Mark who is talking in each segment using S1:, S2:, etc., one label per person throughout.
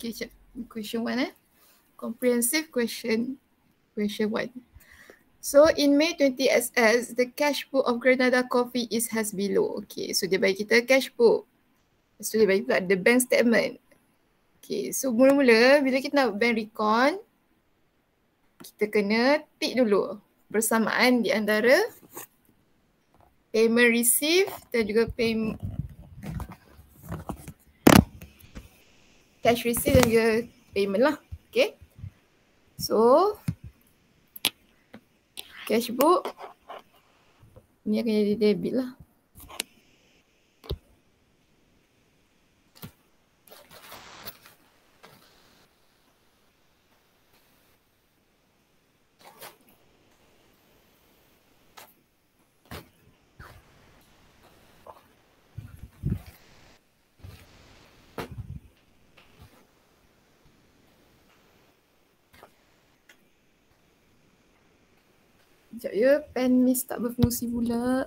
S1: Okay, check. Question one eh. Comprehensive question. Question one. So in May 20 SS, the cash book of Granada Coffee is has below. Okay, so dia bagi kita cash book. Tu dia bagi pula the bank statement. Okay, so mula-mula bila kita nak bank recon, kita kena tick dulu bersamaan di antara payment receive dan juga payment cash receipt dan juga payment lah. Okay. So cash book ni akan jadi debit lah. Sekejap ya, pen miss tak berfungsi pula.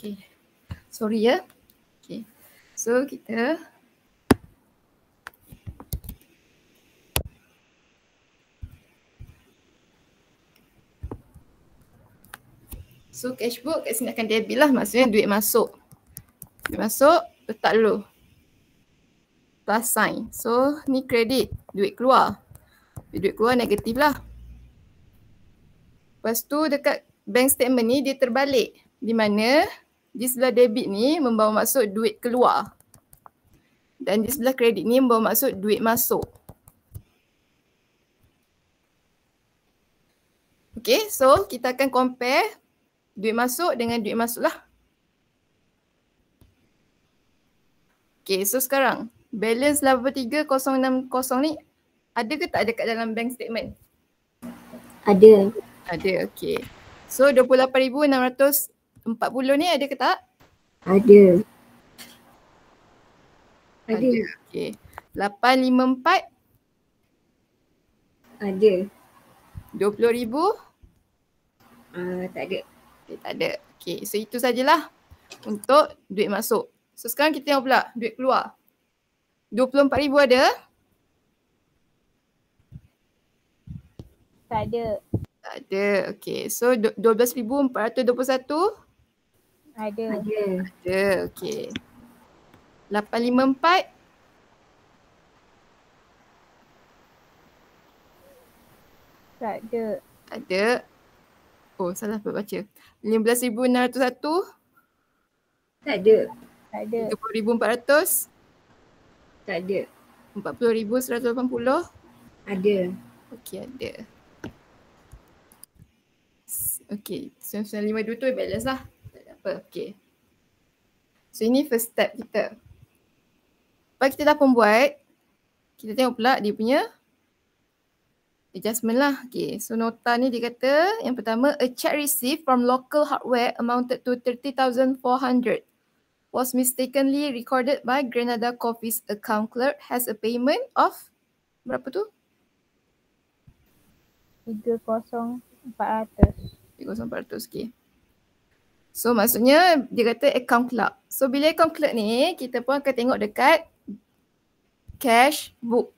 S1: Okay. Sorry ya. Okay. So kita So cashbook kat sini akan debit lah maksudnya duit masuk. Duit masuk letak dulu. Plus sign. So ni kredit duit keluar. Duit keluar negatif lah. Lepas tu dekat bank statement ni dia terbalik. Di mana di sebelah debit ni membawa masuk duit keluar. Dan di sebelah kredit ni membawa masuk duit masuk. Okay, so kita akan compare duit masuk dengan duit masuk lah. Okay, so sekarang balance 83060 ni ada ke tak ada kat dalam bank statement?
S2: Ada.
S1: Ada, okay. So 28,600 40 ni ada ke tak?
S2: Ada.
S1: Ada. ada. Okey. 854
S2: ada.
S1: 20 ribu?
S2: Uh, tak ada.
S1: Okay, tak ada. Okey, so itu sajalah untuk duit masuk. So sekarang kita tengok pula duit keluar. 24 ribu ada?
S2: Tak ada.
S1: Tak ada. Okey, so 12,421?
S2: Ada. Ada.
S1: Ada. Okey. 854.
S2: Tak ada.
S1: Ada. Oh, salah baca. 15,601.
S2: Tak ada. Tak ada.
S1: 20,400.
S2: Tak ada.
S1: 40,180.
S2: Ada.
S1: Okey, ada. Okey, 952 tu balance lah apa. Okay. So ini first step kita. Lepas kita dah pembuat, kita tengok pula dia punya adjustment lah. Okay. So nota ni dia kata yang pertama, a check received from local hardware amounted to 30,400 was mistakenly recorded by Granada Coffee's account clerk has a payment of berapa tu?
S2: 30400.
S1: 30400, okay. So maksudnya dia kata account clerk. So bila account clerk ni kita pun akan tengok dekat cash book.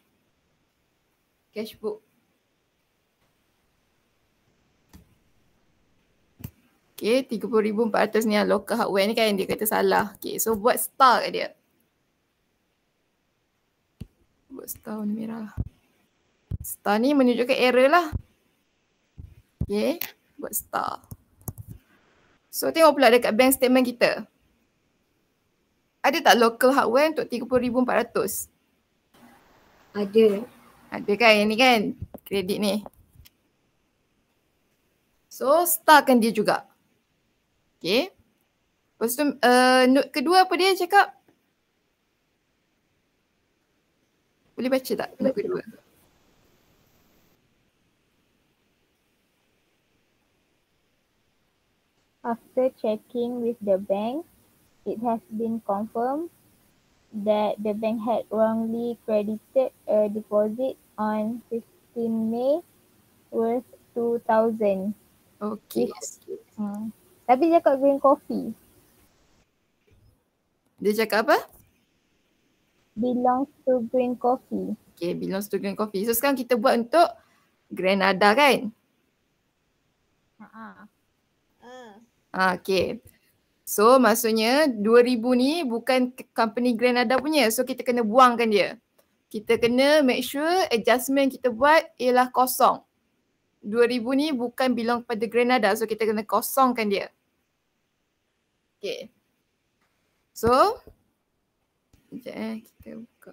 S1: Cash book. Okay, 30,400 ni local hardware ni kan dia kata salah. Okay, so buat star kat dia. Buat star warna merah. Star ni menunjukkan error lah. Okay, buat star. So tengok pula dekat bank statement kita. Ada tak local hardware untuk 30,400?
S2: Ada.
S1: Ada kan yang ni kan kredit ni. So starkan dia juga. Okay. Lepas tu uh, note kedua apa dia cakap? Boleh baca tak note kedua?
S2: After checking with the bank, it has been confirmed that the bank had wrongly credited a deposit on 15 May worth 2,000.
S1: Okay.
S2: Hmm. Tapi dia cakap green coffee.
S1: Dia cakap apa?
S2: Belongs to green coffee.
S1: Okay, belongs to green coffee. So sekarang kita buat untuk Granada kan?
S2: Ha.
S1: Ah, okay. So maksudnya 2000 ni bukan company Granada punya. So kita kena buangkan dia. Kita kena make sure adjustment kita buat ialah kosong. 2000 ni bukan belong pada Granada. So kita kena kosongkan dia. Okay. So. Sekejap eh kita buka.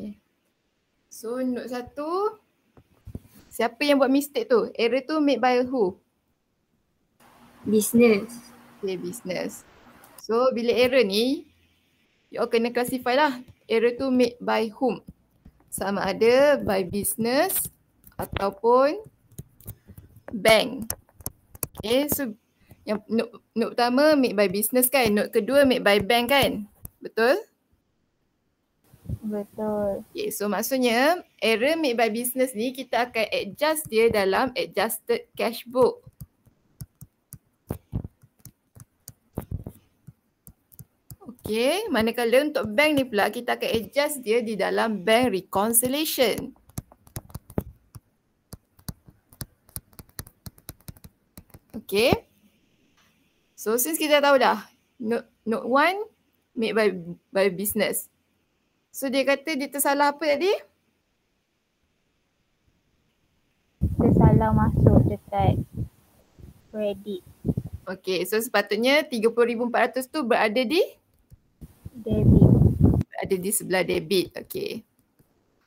S1: Okay. So note satu. Siapa yang buat mistake tu? Error tu made by who?
S2: Business.
S1: Okay, business. So bila error ni, you all kena classify lah. Error tu made by whom? Sama ada by business ataupun bank. Okay, so yang note, note pertama made by business kan? Note kedua made by bank kan? Betul?
S2: Betul.
S1: Okay, so maksudnya error made by business ni kita akan adjust dia dalam adjusted cash book. Okay, manakala untuk bank ni pula kita akan adjust dia di dalam bank reconciliation. Okay. So since kita tahu dah note, note one made by by business. So dia kata dia tersalah apa tadi?
S2: Dia salah masuk dekat kredit
S1: Okay, so sepatutnya 30,400 tu berada di?
S2: debit.
S1: Ada di sebelah debit. Okay.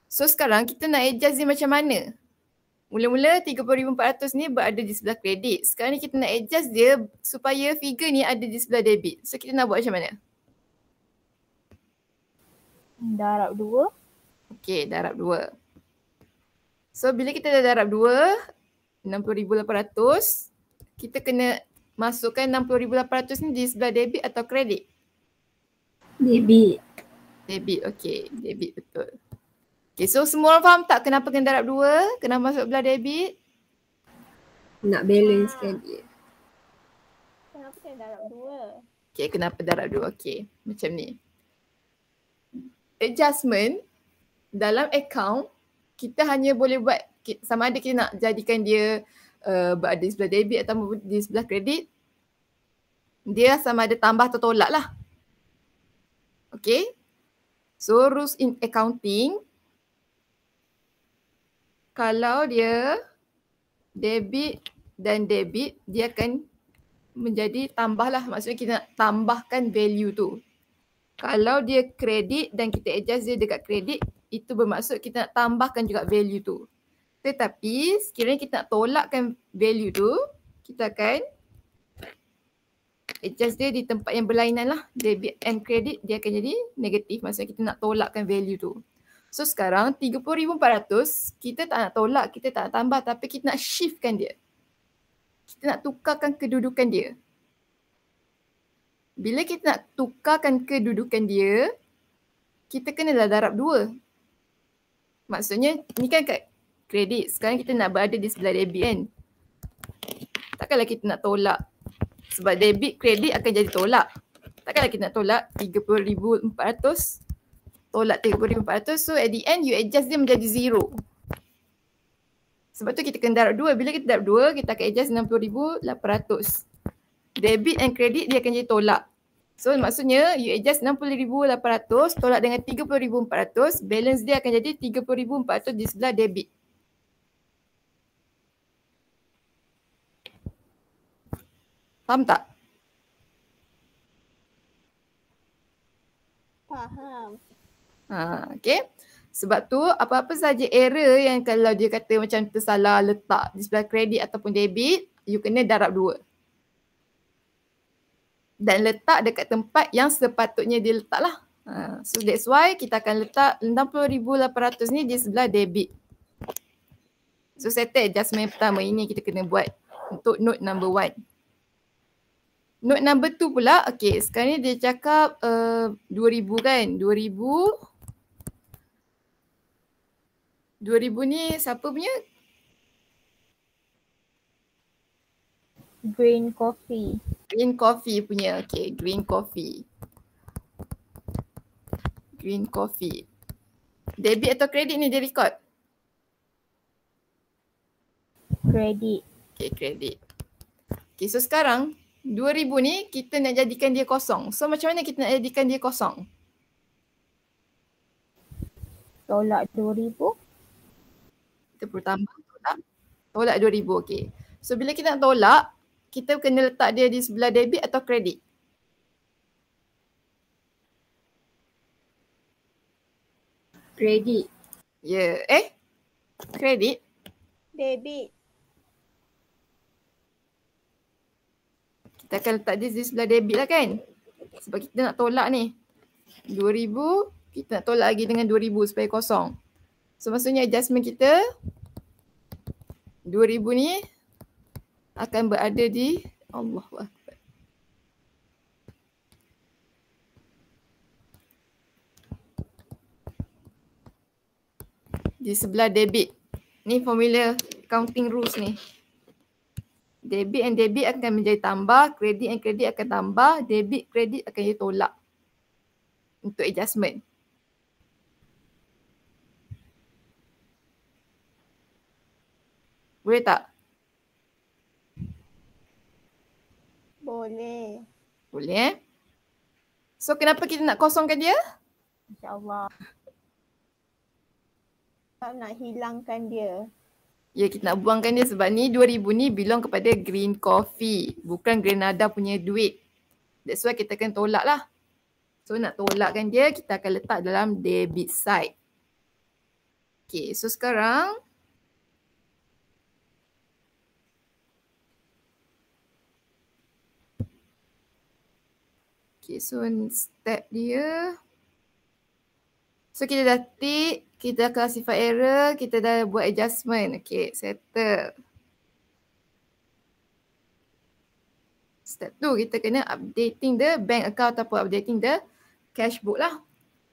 S1: So sekarang kita nak adjust dia macam mana? Mula-mula 30,400 ni berada di sebelah kredit. Sekarang ni kita nak adjust dia supaya figure ni ada di sebelah debit. So kita nak buat macam mana?
S2: Darab dua.
S1: Okay, darab dua. So bila kita dah darab dua, 60,800, kita kena masukkan 60,800 ni di sebelah debit atau kredit?
S2: Debit.
S1: Debit, okay. Debit betul. Okay, so semua orang faham tak kenapa kena darab dua? Kenapa masuk belah debit?
S2: Nak balance kredit.
S3: Kenapa kena darab dua?
S1: Okay, kenapa darab dua? Okay, macam ni. Adjustment dalam account, kita hanya boleh buat sama ada kita nak jadikan dia uh, berada di sebelah debit atau di sebelah kredit. Dia sama ada tambah atau tolak lah. Okay. So rules in accounting, kalau dia debit dan debit, dia akan menjadi tambah lah. Maksudnya kita nak tambahkan value tu. Kalau dia kredit dan kita adjust dia dekat kredit, itu bermaksud kita nak tambahkan juga value tu. Tetapi sekiranya kita nak tolakkan value tu, kita akan adjust dia di tempat yang berlainan lah. Debit and credit dia akan jadi negatif. Maksudnya kita nak tolakkan value tu. So sekarang 30,400 kita tak nak tolak, kita tak nak tambah tapi kita nak shiftkan dia. Kita nak tukarkan kedudukan dia. Bila kita nak tukarkan kedudukan dia, kita kenalah darab dua. Maksudnya ni kan kat kredit. Sekarang kita nak berada di sebelah debit kan. Takkanlah kita nak tolak. Sebab debit kredit akan jadi tolak. Takkanlah kita nak tolak 30,400 tolak 3400 so at the end you adjust dia menjadi zero. Sebab tu kita kena darab dua. Bila kita darab dua, kita akan adjust 60,800. Debit and credit dia akan jadi tolak. So maksudnya you adjust 60,800 tolak dengan 30,400 balance dia akan jadi 30,400 di sebelah debit. Faham tak?
S3: Faham.
S1: Ha, okay. Sebab tu apa-apa saja error yang kalau dia kata macam tersalah letak di sebelah kredit ataupun debit, you kena darab dua. Dan letak dekat tempat yang sepatutnya dia letak lah. Ha, so that's why kita akan letak 60,800 ni di sebelah debit. So settle adjustment pertama ini kita kena buat untuk note number one. Note number two pula, okay sekarang ni dia cakap uh, 2000 kan, 2000 2000 ni siapa punya?
S2: Green coffee.
S1: Green coffee punya. Okay, green coffee. Green coffee. Debit atau kredit ni dia record?
S2: Kredit.
S1: Okay, kredit. Okay, so sekarang 2000 ni kita nak jadikan dia kosong. So macam mana kita nak jadikan dia kosong?
S2: Tolak 2000
S1: kita perlu tambah tolak. Tolak 2000 okey. So bila kita nak tolak, kita kena letak dia di sebelah debit atau kredit?
S2: Kredit.
S1: Ya, yeah. eh? Kredit?
S3: Debit.
S1: Kita akan letak dia di sebelah debit lah kan? Sebab kita nak tolak ni. 2000, kita nak tolak lagi dengan 2000 supaya kosong. So maksudnya adjustment kita 2000 ni akan berada di Allah Di sebelah debit. Ni formula counting rules ni. Debit and debit akan menjadi tambah, kredit and kredit akan tambah, debit kredit akan jadi tolak. Untuk adjustment. Boleh tak?
S3: Boleh.
S1: Boleh eh? So kenapa kita nak kosongkan dia?
S2: InsyaAllah.
S3: Tak nak hilangkan dia.
S1: Ya kita nak buangkan dia sebab ni 2000 ni belong kepada green coffee. Bukan Grenada punya duit. That's why kita akan tolak lah. So nak tolakkan dia kita akan letak dalam debit side. Okay so sekarang Okay, so step dia. So kita dah tick, kita dah classify error, kita dah buat adjustment. Okay, settle. Step tu kita kena updating the bank account ataupun updating the cash book lah.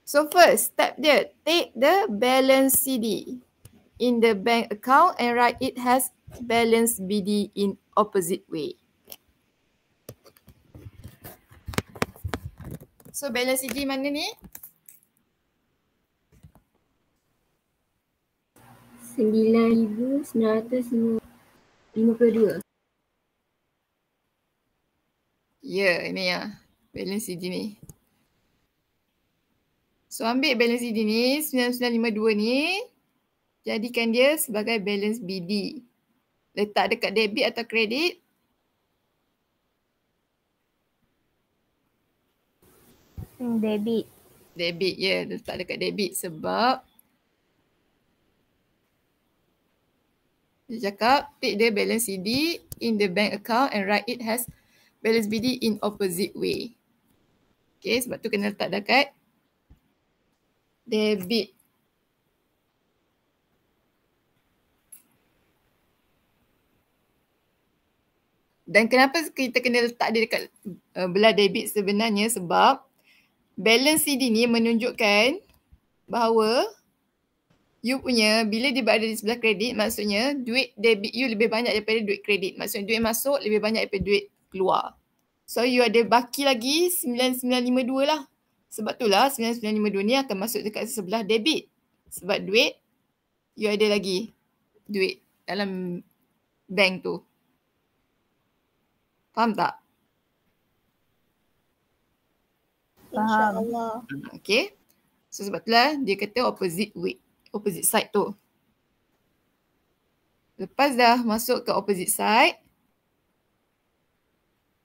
S1: So first step dia, take the balance CD in the bank account and write it has balance BD in opposite way. So balance CG mana ni?
S2: Sembilan ribu sembilan ratus lima puluh dua.
S1: Ya, ini ya. Balance CG ni. So ambil balance CD ni, 9952 ni. Jadikan dia sebagai balance BD. Letak dekat debit atau kredit.
S2: Debit.
S1: Debit, ya. Yeah. Letak dekat debit sebab Dia cakap take the balance CD in the bank account and write it as balance BD in opposite way. Okay, sebab tu kena letak dekat debit. Dan kenapa kita kena letak dia dekat uh, belah debit sebenarnya sebab balance CD ni menunjukkan bahawa you punya bila dia berada di sebelah kredit maksudnya duit debit you lebih banyak daripada duit kredit. Maksudnya duit masuk lebih banyak daripada duit keluar. So you ada baki lagi 9952 lah. Sebab tu lah 9952 ni akan masuk dekat sebelah debit. Sebab duit you ada lagi duit dalam bank tu. Faham tak?
S2: Faham.
S3: InsyaAllah.
S1: Okay. So sebab tu lah dia kata opposite way, opposite side tu. Lepas dah masuk ke opposite side,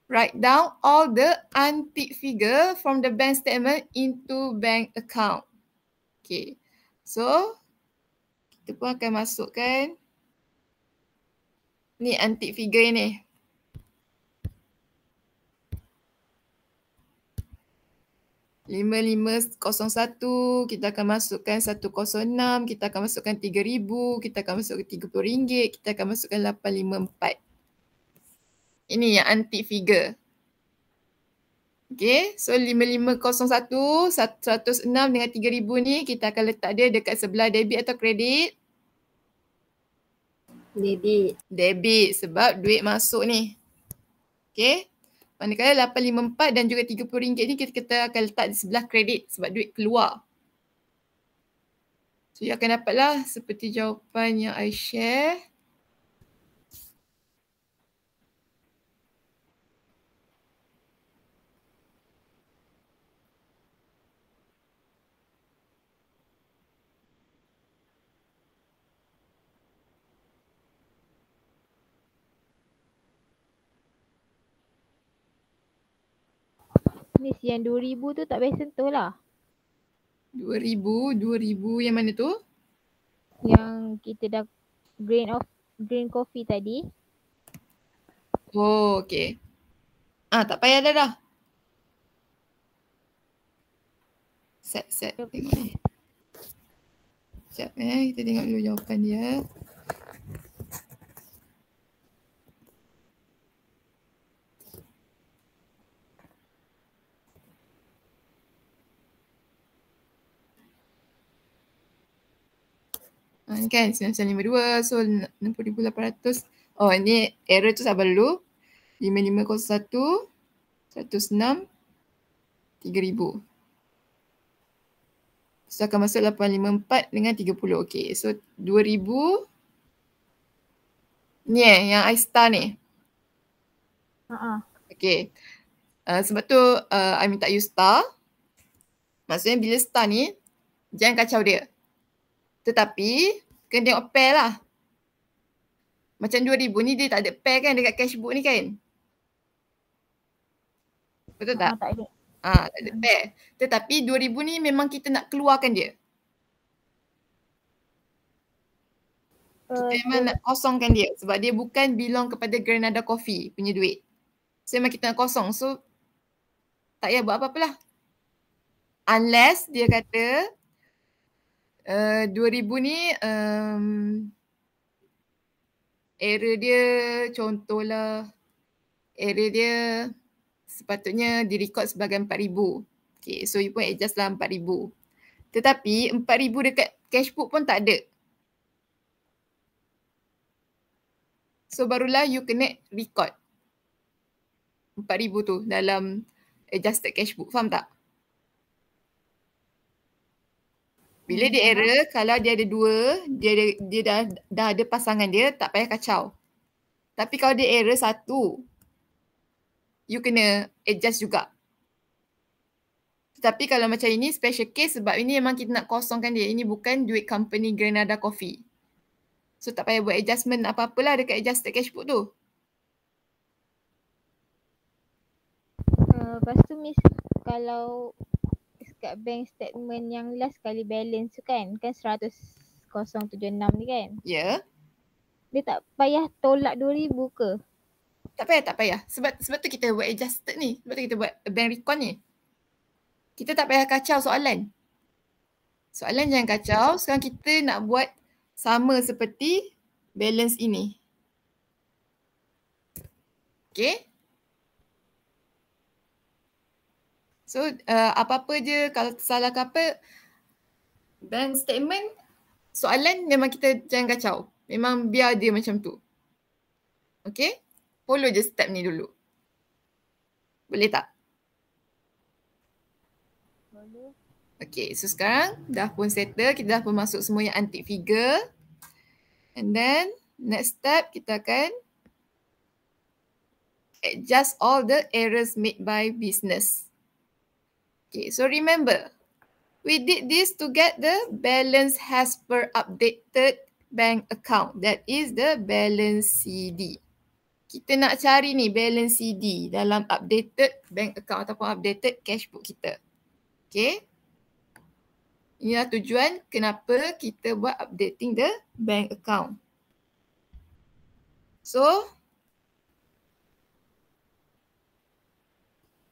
S1: write down all the untick figure from the bank statement into bank account. Okay. So, kita pun akan masukkan ni untick figure ni. Lima lima kosong satu kita akan masukkan satu kosong enam kita akan masukkan tiga ribu kita akan masukkan tiga puluh ringgit kita akan masukkan lapan lima empat ini yang anti figure Okay, so 5501, 106 dengan 3000 ni kita akan letak dia dekat sebelah debit atau kredit?
S2: Debit.
S1: Debit sebab duit masuk ni. Okay, Manakala 854 dan juga RM30 ni kita, kita akan letak di sebelah kredit sebab duit keluar. So, you akan dapatlah seperti jawapan yang I share.
S2: Miss yang 2000 tu tak payah sentuh lah.
S1: 2000, 2000 yang mana tu?
S2: Yang kita dah grain of green coffee tadi.
S1: Oh, okay. Ah, tak payah dah dah. Set, set. Tengok ni. Sekejap eh, kita tengok dulu jawapan dia. Kan 9952 so 60,800. Oh ni error tu sabar dulu. 5501 106 3000. So akan masuk 854 dengan 30. Okay so 2000 ni eh yang I star ni.
S2: Ha
S1: Okay. Uh, sebab tu uh, I minta you star. Maksudnya bila star ni jangan kacau dia. Tetapi kena tengok pair lah. Macam 2000 ni dia tak ada pair kan dekat cashbook ni kan? Betul tak?
S2: tak ada.
S1: Ah, tak ada pair. Tetapi 2000 ni memang kita nak keluarkan dia. Kita
S2: Uh,
S1: memang nak kosongkan dia sebab dia bukan belong kepada Granada Coffee punya duit. So memang kita nak kosong. So tak payah buat apa-apa lah. Unless dia kata uh, 2000 ni um, error dia contohlah error dia sepatutnya direkod sebagai 4000. Okay, so you pun adjust lah 4000. Tetapi 4000 dekat cashbook pun tak ada. So barulah you kena record 4000 tu dalam adjusted cashbook. Faham tak? Bila dia error, kalau dia ada dua, dia ada, dia dah, dah ada pasangan dia, tak payah kacau. Tapi kalau dia error satu, you kena adjust juga. Tetapi kalau macam ini special case sebab ini memang kita nak kosongkan dia. Ini bukan duit company Granada Coffee. So tak payah buat adjustment apa-apalah dekat adjusted cashbook tu.
S2: Uh, lepas tu Miss kalau dekat bank statement yang last kali balance tu kan kan 100 076 ni kan.
S1: Ya. Yeah.
S2: Dia tak payah tolak 2000 ke?
S1: Tak payah, tak payah. Sebab sebab tu kita buat adjusted ni. Sebab tu kita buat bank recon ni. Kita tak payah kacau soalan. Soalan jangan kacau. Sekarang kita nak buat sama seperti balance ini. Okay. So uh, apa-apa je kalau salah ke apa bank statement soalan memang kita jangan kacau. Memang biar dia macam tu. Okay. Follow je step ni dulu. Boleh tak?
S2: Boleh.
S1: Okay, so sekarang dah pun settle. Kita dah pun masuk semua yang antik figure. And then next step kita akan adjust all the errors made by business. Okay, so remember, we did this to get the balance has per updated bank account. That is the balance CD. Kita nak cari ni balance CD dalam updated bank account ataupun updated cash book kita. Okay. Inilah tujuan kenapa kita buat updating the bank account. So,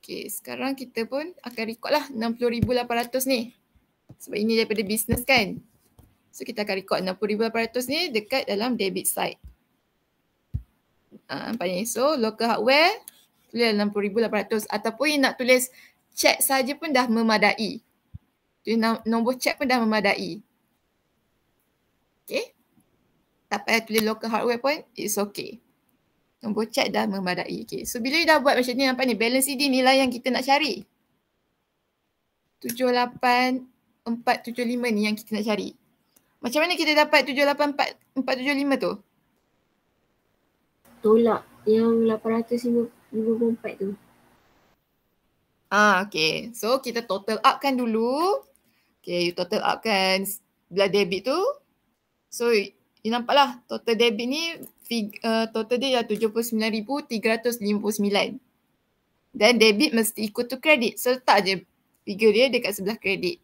S1: okay, sekarang kita pun akan record lah 60,800 ni. Sebab ini daripada business kan. So, kita akan record 60,800 ni dekat dalam debit side. Uh, nampak ni. So, local hardware tulis 60,800 ataupun yang nak tulis check saja pun dah memadai. Jadi nombor check pun dah memadai. Okay. Tak payah tulis local hardware pun, it's okay. Nombor check dah memadai. Okay. So bila you dah buat macam ni, nampak ni balance CD nilai yang kita nak cari. 78475 ni yang kita nak cari. Macam mana kita dapat 784475 tu?
S4: Tolak yang 854 tu.
S1: Ah, okay. So kita total up kan dulu. Okay, you total up kan belah debit tu. So, you nampak lah total debit ni fig, uh, total dia dah 79,359. Dan debit mesti ikut tu kredit. Letak je figure dia dekat sebelah kredit.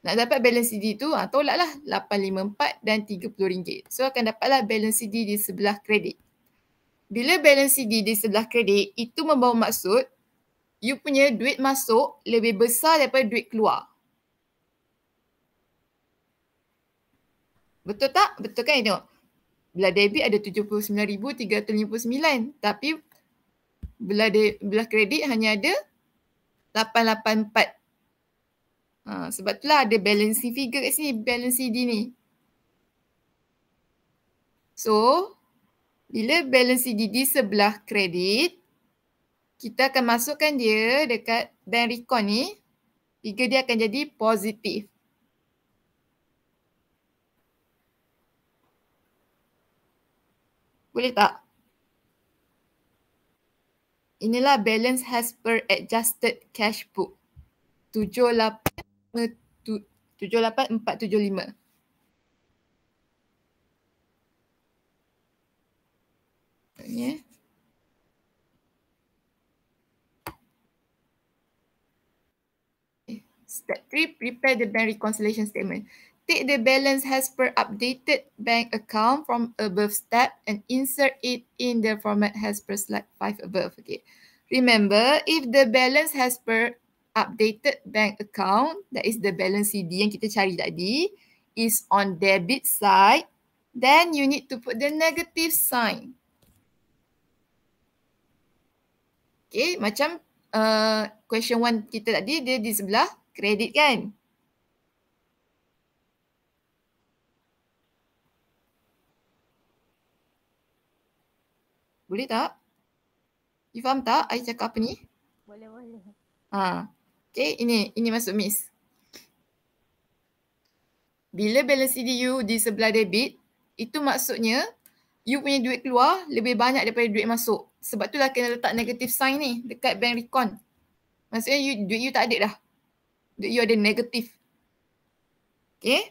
S1: Nak dapat balance CD tu, ha, tolak lah 854 dan RM30. So, akan dapatlah balance CD di sebelah kredit. Bila balance CD di sebelah kredit, itu membawa maksud you punya duit masuk lebih besar daripada duit keluar. Betul tak? Betul kan tengok. Belah debit ada 79,359 tapi belah de, belah kredit hanya ada 884. Ha, sebab itulah ada balancing figure kat sini, balance CD ni. So, bila balance CD di sebelah kredit, kita akan masukkan dia dekat bank recon ni, figure dia akan jadi positif. Boleh tak? Inilah balance has per adjusted cash book. 78475. Ni eh. Step 3, prepare the bank reconciliation statement take the balance as per updated bank account from above step and insert it in the format as per slide 5 above. Okay. Remember, if the balance has per updated bank account, that is the balance CD yang kita cari tadi, is on debit side, then you need to put the negative sign. Okay, macam uh, question one kita tadi, dia di sebelah credit kan? Boleh tak? You faham tak I cakap apa ni?
S2: Boleh, boleh.
S1: Ha. Okay, ini ini masuk miss. Bila balance CD you di sebelah debit, itu maksudnya you punya duit keluar lebih banyak daripada duit masuk. Sebab tu lah kena letak negative sign ni dekat bank recon. Maksudnya you, duit you tak ada dah. Duit you ada negatif. Okay.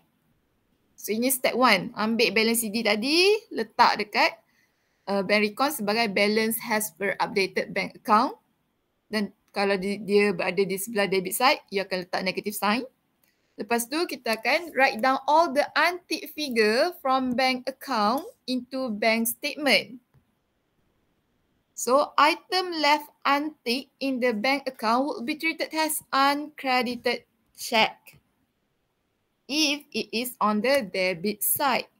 S1: So ini step one. Ambil balance CD tadi, letak dekat uh, bank recon sebagai balance has per updated bank account dan kalau di, dia berada di sebelah debit side, ia akan letak negative sign. Lepas tu kita akan write down all the untick figure from bank account into bank statement. So item left unticked in the bank account will be treated as uncredited check if it is on the debit side.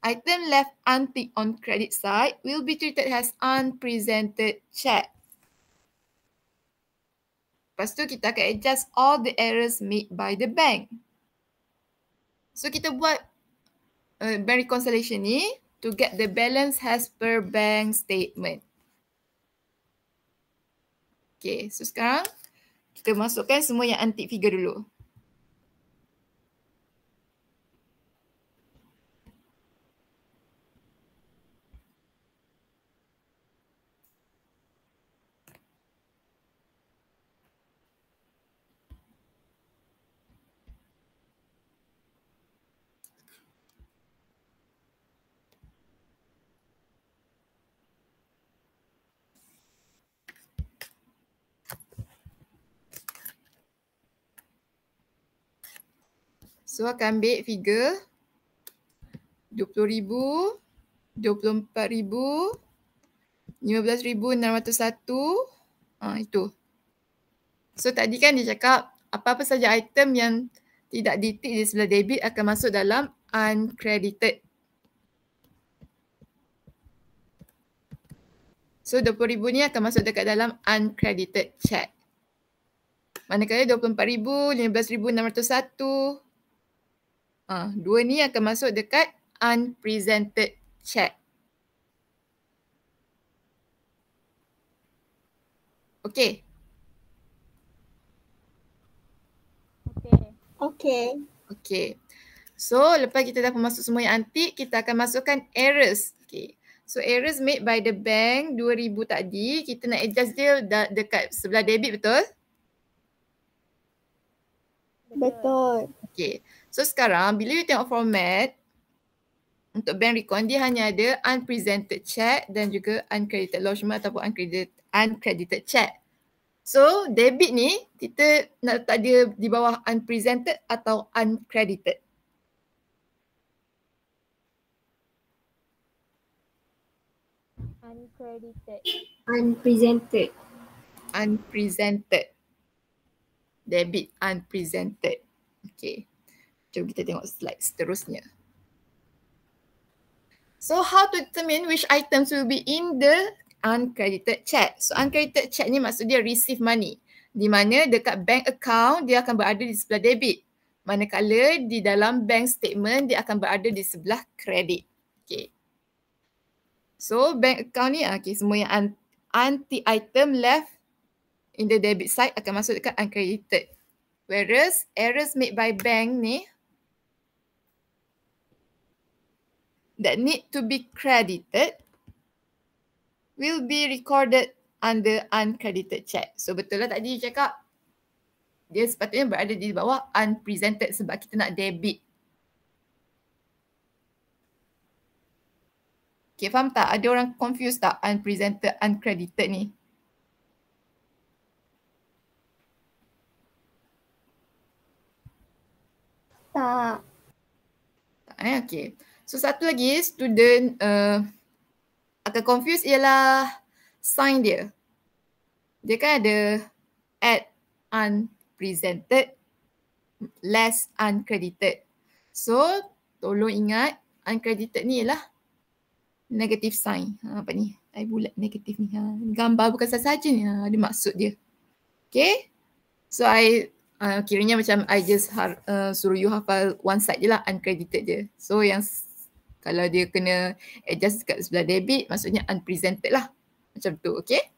S1: Item left unticked on credit side will be treated as unpresented check. Lepas tu kita akan adjust all the errors made by the bank. So kita buat uh, bank reconciliation ni to get the balance as per bank statement. Okay, so sekarang kita masukkan semua yang antik figure dulu. So akan ambil figure RM20,000, RM24,000, RM15,601. Ah itu. So tadi kan dia cakap apa-apa saja item yang tidak ditik di sebelah debit akan masuk dalam uncredited. So RM20,000 ni akan masuk dekat dalam uncredited check. Manakala RM24,000, RM15,601, Uh, dua ni akan masuk dekat unpresented check. Okay.
S2: Okay.
S3: Okay.
S1: Okay. So lepas kita dah masuk semua yang antik, kita akan masukkan errors. Okay. So errors made by the bank 2000 tadi, kita nak adjust dia dekat sebelah debit betul?
S3: Betul.
S1: Okay. So sekarang bila you tengok format untuk bank recon dia hanya ada unpresented check dan juga uncredited lodgement ataupun uncredited, uncredited check. So debit ni kita nak letak dia di bawah unpresented atau uncredited.
S2: Uncredited.
S4: Unpresented.
S1: Unpresented. Debit unpresented. Okay. Jom kita tengok slide seterusnya. So how to determine which items will be in the uncredited check? So uncredited check ni maksud dia receive money. Di mana dekat bank account dia akan berada di sebelah debit. Manakala di dalam bank statement dia akan berada di sebelah credit. Okay. So bank account ni okay, semua yang anti item left in the debit side akan masuk dekat uncredited. Whereas errors made by bank ni that need to be credited will be recorded under uncredited check. So betul lah tadi cakap dia sepatutnya berada di bawah unpresented sebab kita nak debit. Okay, faham tak? Ada orang confused tak unpresented, uncredited ni?
S3: Tak.
S1: Tak eh, okay. So satu lagi student uh, akan confuse ialah sign dia. Dia kan ada add unpresented less uncredited. So tolong ingat uncredited ni ialah negative sign. Ha, apa ni? I bulat negatif ni. Ha, gambar bukan sahaja ni. Ha, ada maksud dia. Okay. So I uh, kiranya macam I just uh, suruh you hafal one side je lah uncredited je. So yang kalau dia kena adjust dekat sebelah debit, maksudnya unpresented lah. Macam tu, okay?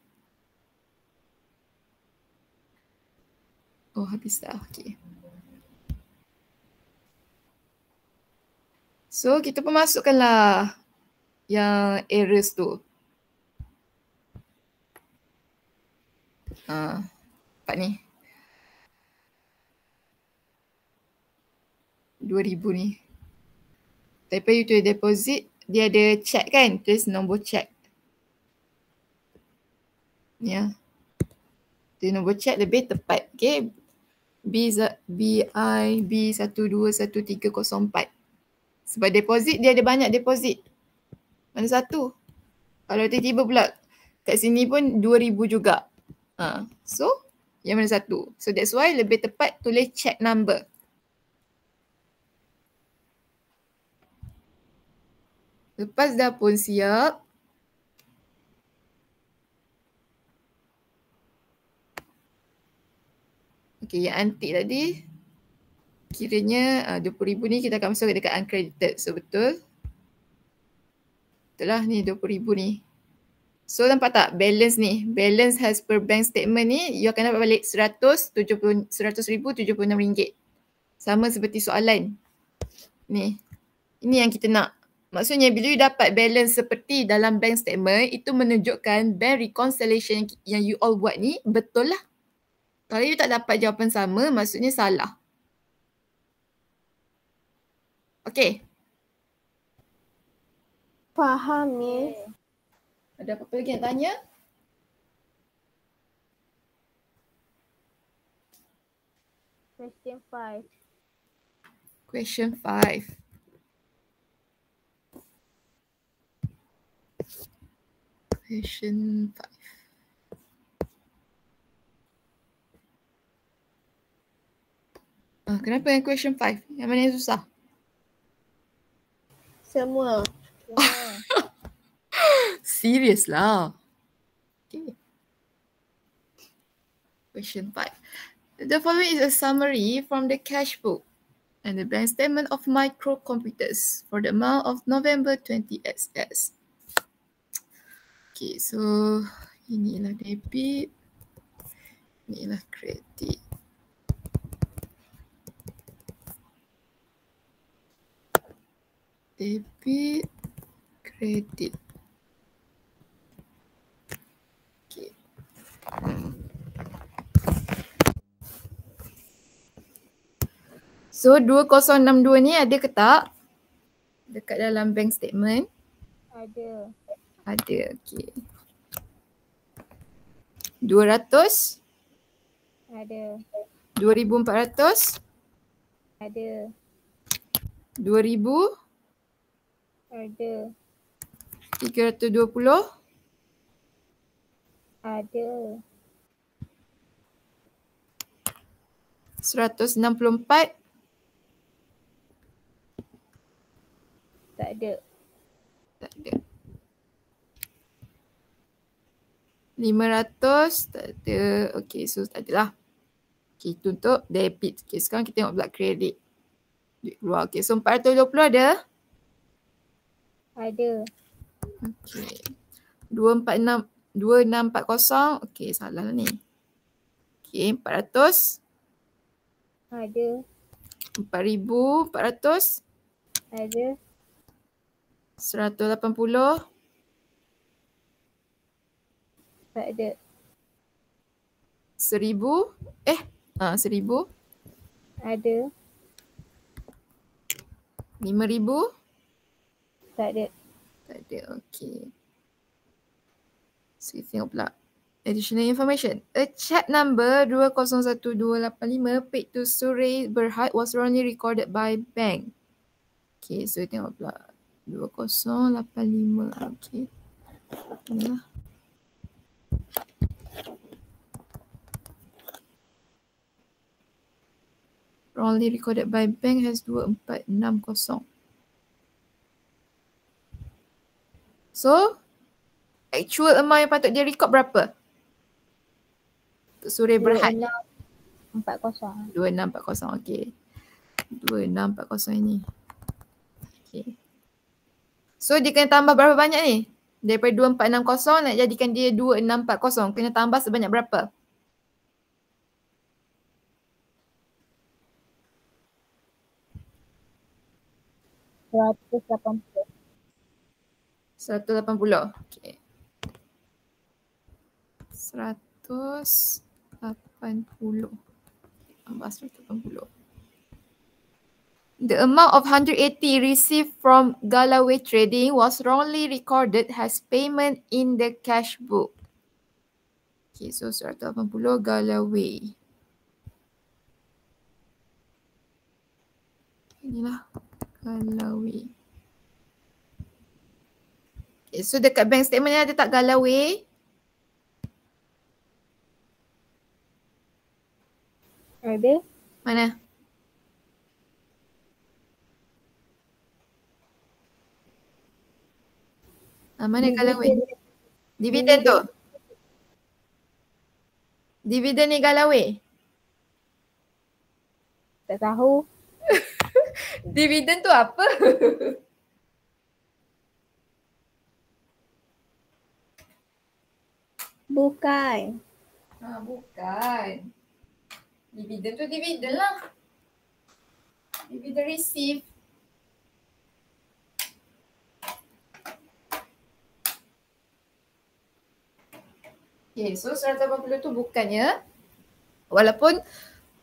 S1: Oh, habis dah. Okay. So, kita pun masukkanlah yang errors tu. Ha, uh, ni. 2000 ni. Daripada you to deposit, dia ada check kan? Tulis nombor check. Ya. Yeah. Tulis nombor check lebih tepat. Okay. B za- BI B121304. Sebab deposit dia ada banyak deposit. Mana satu? Kalau tiba-tiba pula kat sini pun 2000 juga. Ha. So yang mana satu? So that's why lebih tepat tulis check number. Lepas dah pun siap. Okay yang antik tadi. Kiranya uh, RM20,000 ni kita akan masuk dekat uncredited. So betul. Betul lah ni RM20,000 ni. So nampak tak balance ni? Balance as per bank statement ni you akan dapat balik RM100,076 Sama seperti soalan. Ni. Ini yang kita nak. Maksudnya bila you dapat balance seperti dalam bank statement itu menunjukkan bank reconciliation yang you all buat ni betul lah. Kalau you tak dapat jawapan sama maksudnya salah. Okay.
S3: Faham, Miss.
S1: Ada apa-apa lagi nak tanya?
S2: Question 5.
S1: Question 5. Question 5. Ah, kenapa yang question 5? Yang mana yang susah?
S3: Semua.
S2: Semua.
S1: Serius lah. Okay. Question 5. The following is a summary from the cash book and the bank statement of microcomputers for the amount of November 20 SS. Okay, so inilah debit. Inilah kredit. Debit, kredit. So 2062 ni ada ke tak? Dekat dalam bank statement.
S2: Ada.
S1: Ada, okay. 200,
S2: Ada.
S1: 2400,
S2: Ada.
S1: 2000,
S2: Ada.
S1: 320,
S2: Ada.
S1: 164,
S2: Tak ada.
S1: tak ada. 500, tak ada. Okay, so tak ada lah. Okay, itu untuk debit. Okay, sekarang kita tengok pula kredit. Duit keluar. Okay, so 420 ada?
S2: Ada.
S1: Okay. 246, 2640. Okay, salah lah ni. Okay, 400.
S2: Ada.
S1: 4400.
S2: Ada.
S1: 180.
S2: Tak ada.
S1: 1000. Eh, ah 1000.
S2: Ada.
S1: 5000.
S2: Tak ada.
S1: Tak ada. Okay. So, tengok pula. Additional information. A chat number 201285 paid to Surey Berhad was wrongly recorded by bank. Okay, so tengok pula. 2085. Okay. Inilah. Wrongly recorded by bank has 2460. So, actual amount yang patut dia record berapa? Untuk Surey Berhad.
S2: 2640.
S1: 2640, okay. 2640 ini. Okay. So dia kena tambah berapa banyak ni? Daripada 2460 nak jadikan dia 2640. Kena tambah sebanyak berapa?
S2: Seratus lapan puluh.
S1: 180. Okay. 180. Tambah 180. The amount of 180 received from Galloway Trading was wrongly recorded as payment in the cash book. Okay, so 180 Galloway. Inilah Galawi. Okay, so dekat bank statement ni ada tak Galawi?
S2: Ada?
S1: Mana? Ah, mana Galawi? Dividen tu? Dividen ni Galawi?
S2: Tak tahu.
S1: Dividen tu apa?
S3: Bukan.
S1: Ha, bukan. Dividen tu dividen lah. Dividen receive. Okay, so 180 tu bukannya walaupun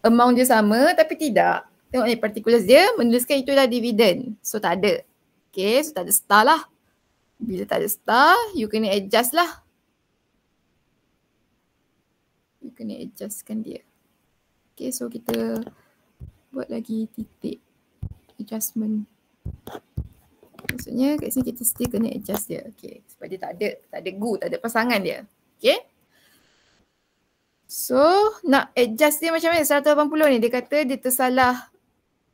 S1: amount dia sama tapi tidak. Tengok ni particulars dia menuliskan itulah dividen. So tak ada. Okay, so tak ada star lah. Bila tak ada star, you kena adjust lah. You kena adjustkan dia. Okay, so kita buat lagi titik adjustment. Maksudnya kat sini kita still kena adjust dia. Okay, sebab dia tak ada, tak ada gu, tak ada pasangan dia. Okay. So nak adjust dia macam mana 180 ni dia kata dia tersalah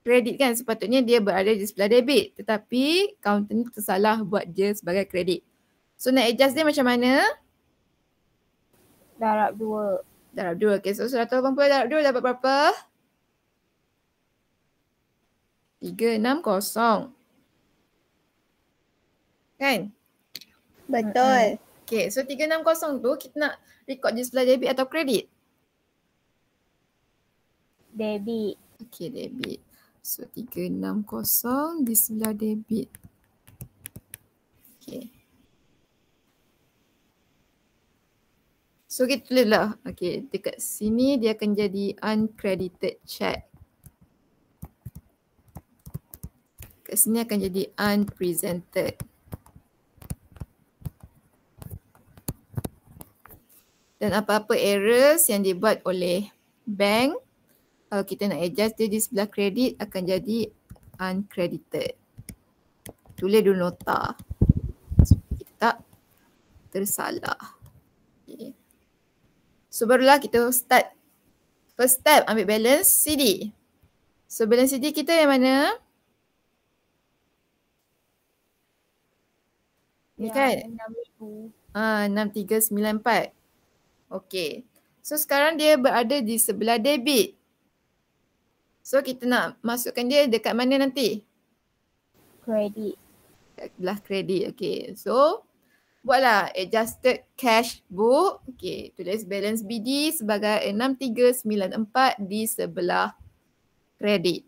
S1: kredit kan sepatutnya dia berada di sebelah debit tetapi counter ni tersalah buat dia sebagai kredit. So nak adjust dia macam mana?
S2: Darab dua.
S1: Darab dua. Okay so 180 darab dua dapat berapa? 360. Kan?
S3: Betul.
S1: Okay so 360 tu kita nak record di sebelah debit atau kredit?
S2: Debit.
S1: Okay, debit. So, 360 di sebelah debit. Okay. So, kita tulis lah. Okay, dekat sini dia akan jadi uncredited check. Kat sini akan jadi unpresented. Dan apa-apa errors yang dibuat oleh bank kalau kita nak adjust dia di sebelah kredit akan jadi uncredited. Tulis dulu nota. Supaya kita tak tersalah. Okay. So barulah kita start. First step ambil balance CD. So balance CD kita yang mana? Ni kan? Ah, 6394. Okay. So sekarang dia berada di sebelah debit. So kita nak masukkan dia dekat mana nanti?
S2: Kredit.
S1: Dekat sebelah kredit. Okay. So buatlah adjusted cash book. Okay. Tulis balance BD sebagai 6394 di sebelah kredit.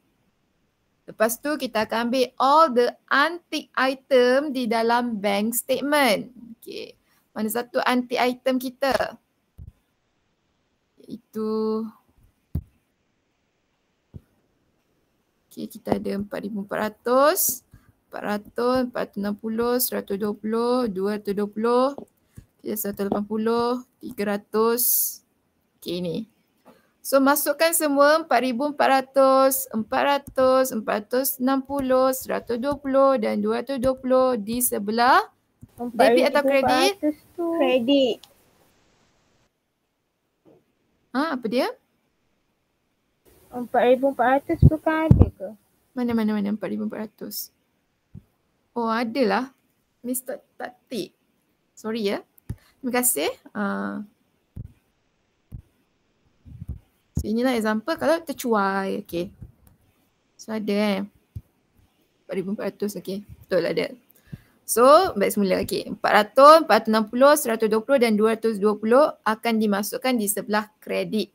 S1: Lepas tu kita akan ambil all the antique item di dalam bank statement. Okay. Mana satu antique item kita? Iaitu Okay, kita ada 4,400, 400, 460, 120, 220, 180, 300. Okay ni. So masukkan semua 4,400, 400, 460, 120 dan 220 di sebelah debit atau kredit?
S2: 4,400 tu.
S3: Kredit.
S1: Ha, apa dia?
S2: 4,400 bukan ada ke?
S1: Mana mana mana 4,400. Oh ada lah. Mr. Tatik. Sorry ya. Terima kasih. Uh, so inilah example kalau tercuai. Okay. So ada eh. 4,400 okay. Betul ada. So baik semula. Okay. 400, 460, 120 dan 220 akan dimasukkan di sebelah kredit.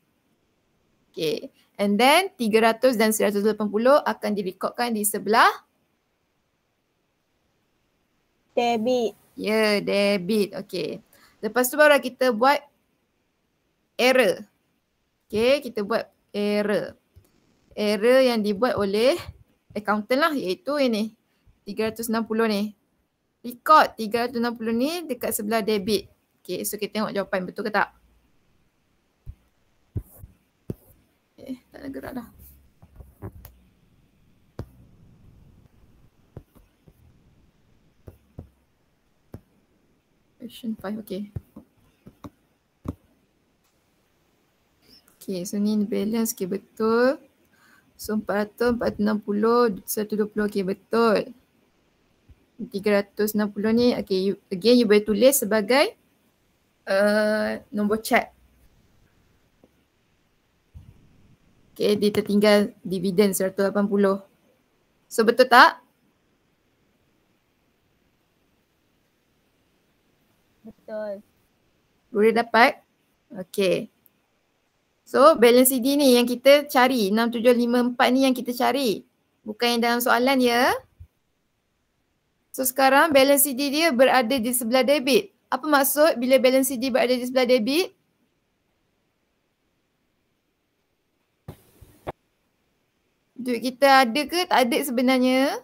S1: Okay. And then 300 dan 180 akan direkodkan di sebelah
S3: Debit.
S1: Ya, yeah, debit. Okay. Lepas tu baru kita buat error. Okay, kita buat error. Error yang dibuat oleh accountant lah iaitu ini. 360 ni. Record 360 ni dekat sebelah debit. Okay, so kita tengok jawapan betul ke tak. Okay, tak ada gerak dah. Question 5, okay. Okay, so ni balance, okay betul. So 400, 460, 120, okay betul. 360 ni, okay you, again you boleh tulis sebagai uh, nombor chat Okay, dia tertinggal dividen 180. So betul tak?
S2: Betul.
S1: Boleh dapat? Okay. So balance CD ni yang kita cari. 6754 ni yang kita cari. Bukan yang dalam soalan ya. So sekarang balance CD dia berada di sebelah debit. Apa maksud bila balance CD berada di sebelah debit? Duit kita ada ke tak ada sebenarnya?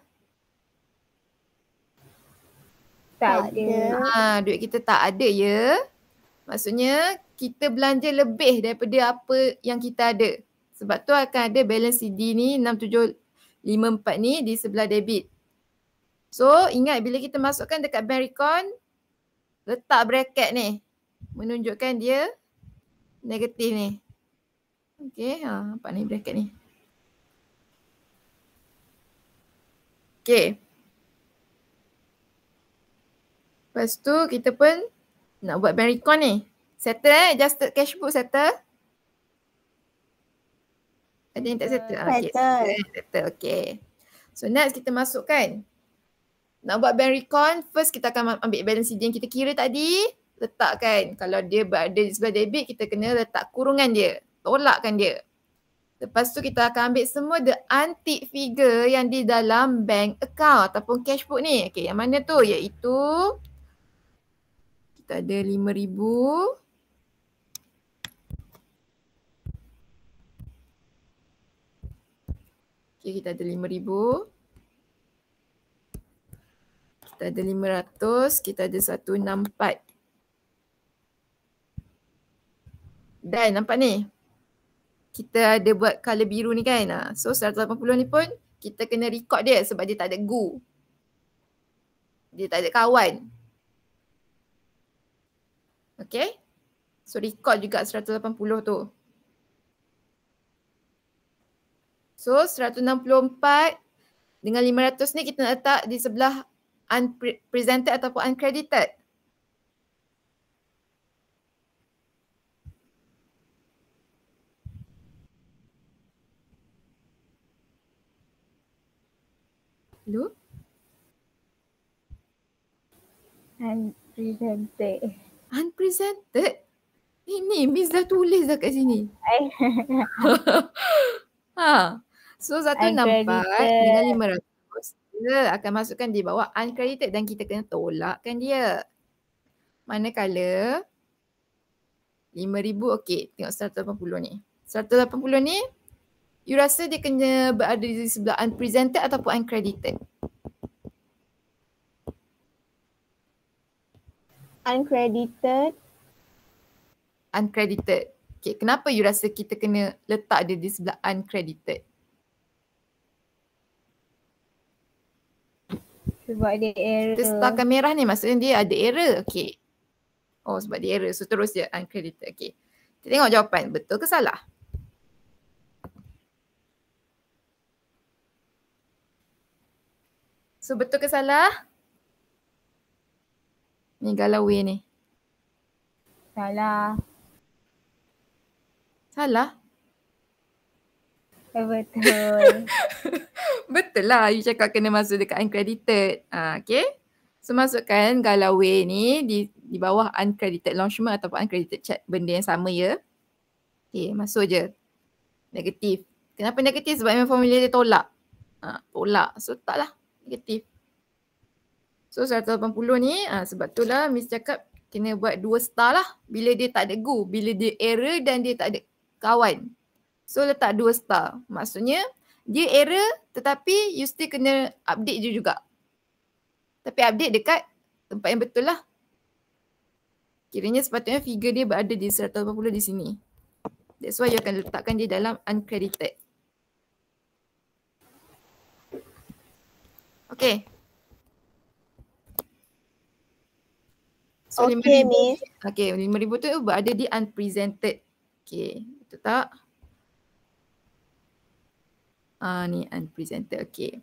S2: Tak ada.
S1: Ha, duit kita tak ada ya. Maksudnya kita belanja lebih daripada apa yang kita ada. Sebab tu akan ada balance CD ni 6754 ni di sebelah debit. So ingat bila kita masukkan dekat bank recon letak bracket ni menunjukkan dia negatif ni. Okay, ha, nampak ni bracket ni. Okay. Lepas tu kita pun nak buat bank recon ni. Settle eh? Adjusted cash book settle? Ada yang tak settle? Ah, Okay,
S3: Settle.
S1: settle. Settle, okay. So next kita masukkan. Nak buat bank recon, first kita akan ambil balance CD yang kita kira tadi. Letakkan. Kalau dia berada di sebelah debit, kita kena letak kurungan dia. Tolakkan dia. Lepas tu kita akan ambil semua the antique figure yang di dalam bank account ataupun cash book ni. Okay, yang mana tu? Iaitu kita ada RM5,000. Okay, kita ada RM5,000. Kita ada RM500, kita ada 164. Dan nampak ni? Kita ada buat colour biru ni kan. Ha. So 180 ni pun kita kena record dia sebab dia tak ada gu. Dia tak ada kawan. Okay. So record juga 180 tu. So 164 dengan 500 ni kita letak di sebelah unpresented ataupun uncredited. Hello?
S2: Unpresented.
S1: Unpresented? Ini Miss dah tulis dah kat sini. ha. So satu nampak dengan lima ratus dia akan masukkan di bawah uncredited dan kita kena tolakkan dia. Manakala lima ribu okey tengok 180 ni. 180 ni you rasa dia kena berada di sebelah unpresented ataupun uncredited?
S3: Uncredited.
S1: Uncredited. Okay, kenapa you rasa kita kena letak dia di sebelah uncredited?
S2: Sebab dia error.
S1: Kita starkan merah ni maksudnya dia ada error. Okay. Oh sebab dia error. So terus dia uncredited. Okay. Kita tengok jawapan. Betul ke salah? So betul ke salah? Ni galau way ni.
S2: Salah.
S1: Salah?
S2: Eh, Betul.
S1: Betul lah you cakap kena masuk dekat uncredited. Ha, okay. So masukkan galau way ni di, di bawah uncredited launchment ataupun uncredited chat. Benda yang sama ya. Okay masuk je. Negatif. Kenapa negatif? Sebab memang formula dia tolak. Ha, tolak. So taklah negatif. So 180 ni ha, sebab tu lah Miss cakap kena buat dua star lah. Bila dia tak ada gu. Bila dia error dan dia tak ada kawan. So letak dua star. Maksudnya dia error tetapi you still kena update je juga. Tapi update dekat tempat yang betul lah. Kiranya sepatutnya figure dia berada di 180 di sini. That's why you akan letakkan dia dalam uncredited. Okay. So
S3: Okay,
S1: 5,000
S3: Miss.
S1: Okay, 5,000 tu berada di unpresented. Okay, betul tak? Ah ni unpresented. Okay.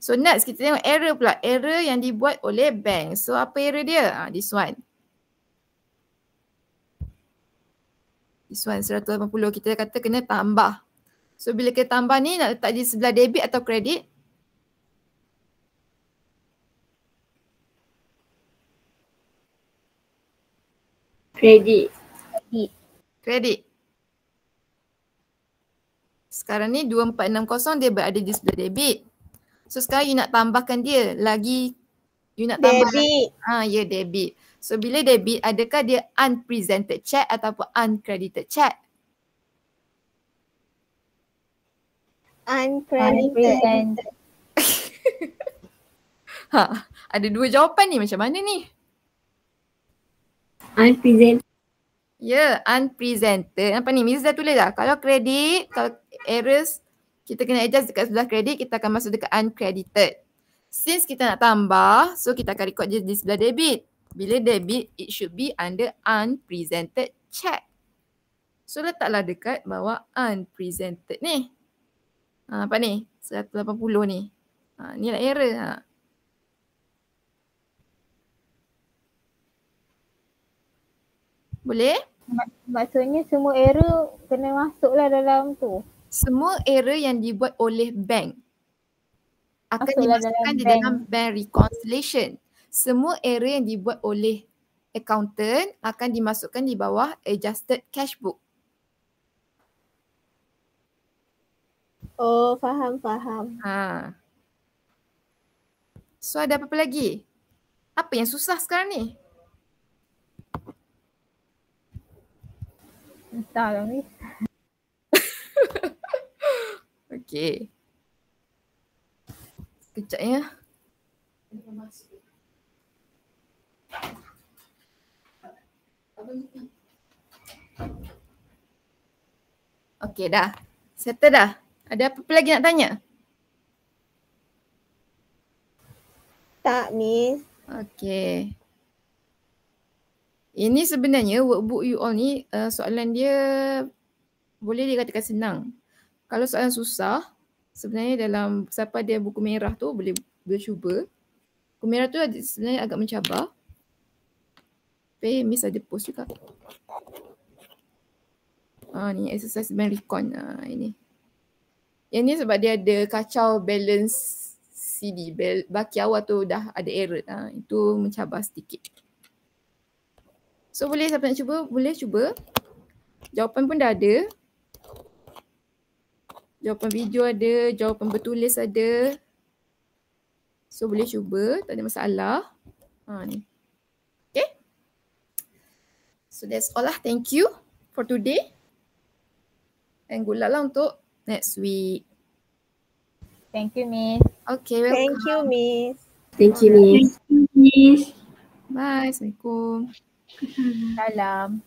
S1: So next kita tengok error pula. Error yang dibuat oleh bank. So apa error dia? Ah this one. This one 180 kita kata kena tambah. So bila kita tambah ni nak letak di sebelah debit atau kredit?
S4: Kredit.
S1: Kredit. Sekarang ni 2460 dia berada di sebelah debit. So sekarang you nak tambahkan dia lagi you nak tambah
S3: Debit.
S1: Ah ya yeah, debit. So bila debit adakah dia unpresented check ataupun uncredited check?
S3: Uncredited.
S2: Unpresented.
S1: Ha, ada dua jawapan ni macam mana ni?
S4: Unpresented.
S1: Ya, yeah, unpresented. Apa ni? Miss dah tulis dah. Kalau kredit, kalau errors, kita kena adjust dekat sebelah kredit, kita akan masuk dekat uncredited. Since kita nak tambah, so kita akan record je di sebelah debit. Bila debit, it should be under unpresented check. So letaklah dekat bawah unpresented ni. Ha, apa ni? 180 ni. Ha, ni lah error. Ha. Boleh?
S2: Mak- Maksudnya semua error kena masuklah dalam tu.
S1: semua error yang dibuat oleh bank akan
S2: Masuklah
S1: dimasukkan
S2: dalam
S1: di
S2: bank.
S1: dalam bank reconciliation. Semua error yang dibuat oleh accountant akan dimasukkan di bawah adjusted cash book.
S3: Oh, faham, faham.
S1: Ha. So ada apa-apa lagi? Apa yang susah sekarang ni?
S2: Entahlah Miss.
S1: Okey. Sekejap ya. Okey dah. Settle dah. Ada apa-apa lagi nak tanya?
S3: Tak, Miss.
S1: Okey. Ini sebenarnya workbook you all ni uh, soalan dia boleh dikatakan senang. Kalau soalan susah, sebenarnya dalam siapa ada buku merah tu boleh boleh cuba. Buku merah tu sebenarnya agak mencabar. Tapi Miss ada post juga. Ah ni exercise bank recon ah ini. Yang ni sebab dia ada kacau balance CD. Bal- Baki awal tu dah ada error. Ah itu mencabar sedikit. So boleh siapa nak cuba, boleh cuba. Jawapan pun dah ada. Jawapan video ada, jawapan bertulis ada. So boleh cuba, tak ada masalah. Ha ni. Okay. So that's all lah. Thank you for today. And good luck lah untuk next week.
S2: Thank you Miss.
S1: Okay, welcome.
S3: Thank you, Miss.
S4: Thank you, Miss. Miss.
S1: Bye. Assalamualaikum.
S5: Paalam.